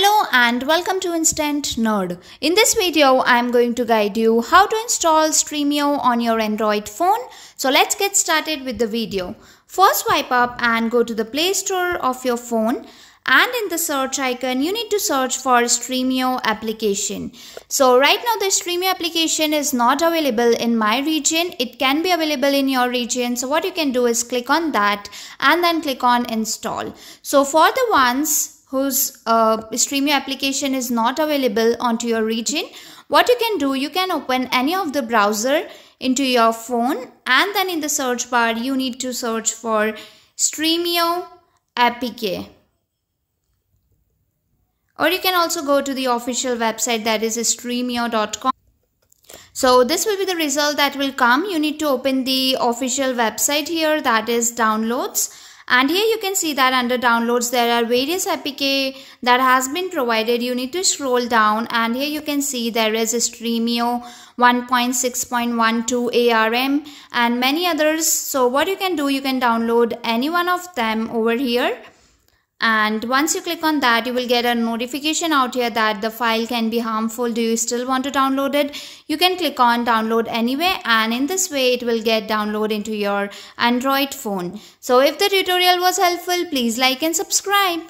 Hello and welcome to Instant Nerd. In this video, I am going to guide you how to install Stremio on your Android phone. So let's get started with the video. First swipe up and go to the Play Store of your phone and in the search icon you need to search for Stremio application. So right now the Stremio application is not available in my region. It can be available in your region. So what you can do is click on that and then click on install. So for the ones whose uh, Stremio application is not available onto your region, what you can do, you can open any of the browser into your phone and then in the search bar, you need to search for Stremio APK. Or you can also go to the official website that is stremio.com. So this will be the result that will come. You need to open the official website here that is downloads and here you can see that under downloads there are various APK that has been provided. You need to scroll down and here you can see there is Stremio 1.6.12 ARM and many others. So what you can do you can download any one of them over here and once you click on that you will get a notification out here that the file can be harmful. Do you still want to download it? You can click on download anyway and in this way it will get download into your android phone. So if the tutorial was helpful please like and subscribe